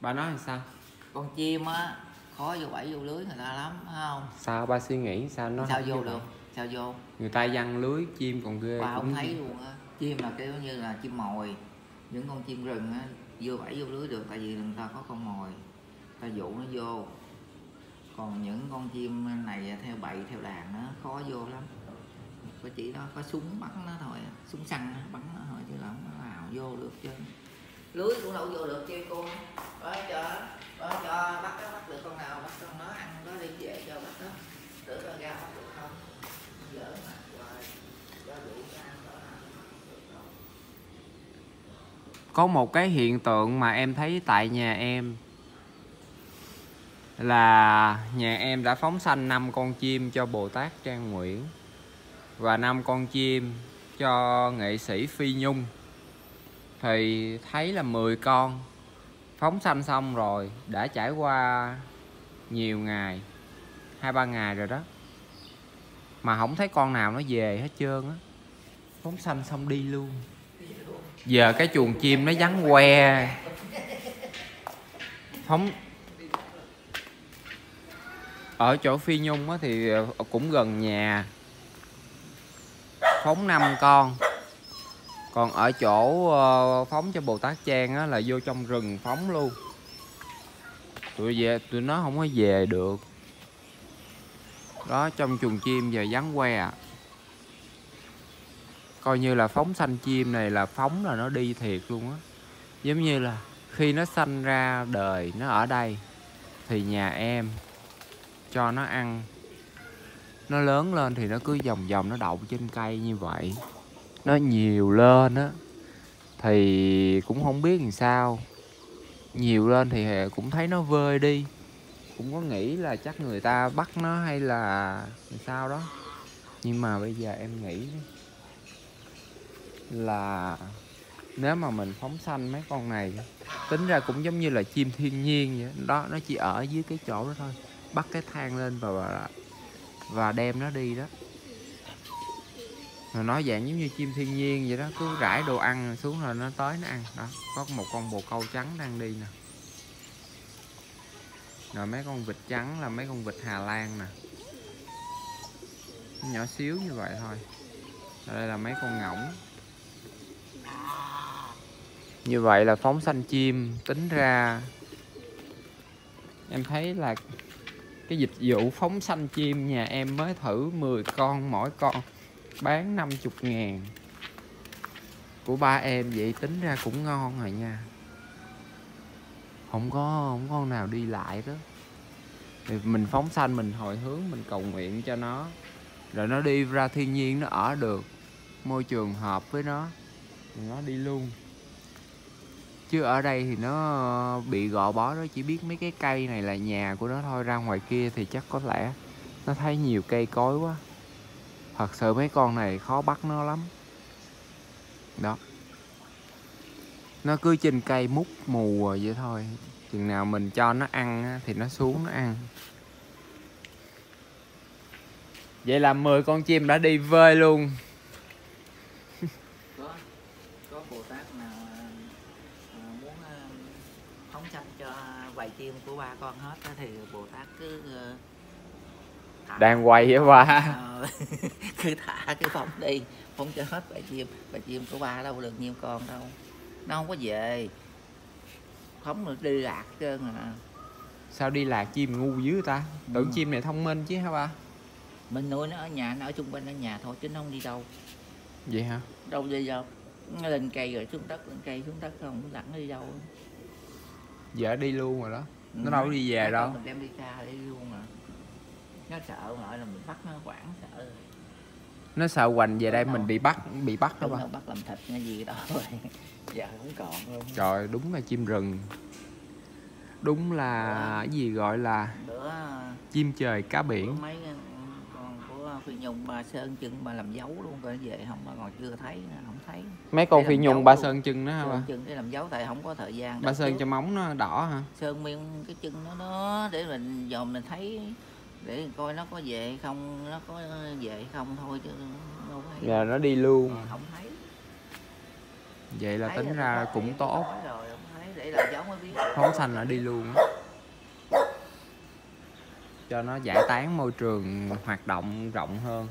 ba nói làm sao? Con chim á khó vô bẫy vô lưới người ta lắm phải không? Sao ba suy nghĩ sao nó sao không vô được? sao vô? Người ta văng lưới chim còn ghê ba cũng không thấy luôn á. Chim là kiểu như là chim mồi. Những con chim rừng á vô bẫy vô lưới được tại vì người ta có con mồi. Ta dụ nó vô. Còn những con chim này theo bầy theo đàn nó khó vô lắm. Có chỉ nó có súng bắn nó thôi súng săn bắn nó thôi chứ làm nó nào vô được chứ lưới cũng đâu vô được treo con đó cho đó cho bắt nó bắt được con nào, bắt con nó ăn, nó đi về cho bắt nó tự nó ra bắt được không? Dở mà hoài, cho đủ ra có một cái hiện tượng mà em thấy tại nhà em, là nhà em đã phóng sanh năm con chim cho Bồ Tát Trang Nguyễn và năm con chim cho nghệ sĩ Phi Nhung thì thấy là 10 con. Phóng sanh xong rồi, đã trải qua nhiều ngày, hai, ba ngày rồi đó. Mà không thấy con nào nó về hết trơn á. Phóng sanh xong đi luôn. Giờ cái chuồng chim nó vắng que phóng ở chỗ phi nhung á thì cũng gần nhà. Phóng năm con còn ở chỗ ờ, phóng cho bồ tát trang á là vô trong rừng phóng luôn. Tụi về, tụi nó không có về được. Đó, trong chuồng chim giờ vắng que à. Coi như là phóng xanh chim này là phóng là nó đi thiệt luôn á. Giống như là khi nó sanh ra đời nó ở đây, thì nhà em cho nó ăn. Nó lớn lên thì nó cứ vòng vòng, nó đậu trên cây như vậy nó nhiều lên á thì cũng không biết làm sao. Nhiều lên thì cũng thấy nó vơi đi. Cũng có nghĩ là chắc người ta bắt nó hay là làm sao đó. Nhưng mà bây giờ em nghĩ là nếu mà mình phóng sanh mấy con này tính ra cũng giống như là chim thiên nhiên vậy. Đó nó chỉ ở dưới cái chỗ đó thôi bắt cái thang lên và và, và đem nó đi đó rồi nó dạng giống như chim thiên nhiên vậy đó, cứ rải đồ ăn xuống rồi nó tới nó ăn. Đó, có một con bồ câu trắng đang đi nè. Rồi mấy con vịt trắng là mấy con vịt Hà Lan nè. Nhỏ xíu như vậy thôi. Ở đây là mấy con ngỗng. Như vậy là phóng sanh chim tính ra. Em thấy là cái dịch vụ phóng sanh chim nhà em mới thử 10 con mỗi con bán 50 ngàn. Của ba em vậy tính ra cũng ngon rồi nha. Không có không có con nào đi lại đó. Thì mình phóng sanh, mình hồi hướng, mình cầu nguyện cho nó. Rồi nó đi ra thiên nhiên, nó ở được. Môi trường hợp với nó. Thì nó đi luôn. Chứ ở đây thì nó ờ, bị gò bó, nó chỉ biết mấy cái cây này là nhà của nó thôi. Ra ngoài kia thì chắc có lẽ nó thấy nhiều cây cối quá thật sự mấy con này khó bắt nó lắm. Đó. Nó cứ trên cây mút mù rồi vậy thôi. Chừng nào mình cho nó ăn thì nó xuống nó ăn. Vậy là 10 con chim đã đi vơi luôn. Có có bồ tát nào à, à, muốn à, phóng sanh cho vài chim của ba con hết thì bồ tát cứ đang quay với ba. Ờ, cứ thả cái phóng đi phóng cho hết bầy chim. Bầy chim của ba đâu được nhiêu con đâu. Nó không có về. Phóng được đi lạc trơn à. Sao đi lạc chim ngu dữ ta? Tưởng Ừ. chim này thông minh chứ hả ba? Mình nuôi nó ở nhà nó ở chung quanh ở nhà thôi chứ nó không đi đâu. Vậy hả? Đâu đi đâu nó lên cây rồi xuống đất lên cây xuống đất không lặn nó đi đâu? Vợ đi luôn rồi đó. Ừ, nó đâu có đi về đâu. mình đem đi xa đi luôn mà nó sợ ngợi là mình bắt nó quản sợ. Nó sợ hoành về đây Đúng mình rồi. bị bắt bị bắt đó đúng rồi bắt làm thịt hay gì đó rồi. Giờ không còn luôn. Trời đúng là chim rừng. Đúng là cái gì gọi là bữa chim trời cá bữa biển mấy con của phi nhung ba sơn chừng ba làm dấu luôn coi nó về không ba còn chưa thấy không thấy. Mấy con phi nhung ba sơn chân đó hả ba sơn chừng để làm dấu tại không có thời gian ba sơn trước cho móng nó đỏ hả? Sơn miên cái chân nó đó để mình dòm mình thấy để coi nó có về không nó có về không thôi chứ đâu có dạ nó đi luôn. Ờ, không thấy. Vậy là thấy tính ra cũng thấy, tốt. rồi, không, là không xanh là đi luôn cho nó giải tán môi trường hoạt động rộng hơn.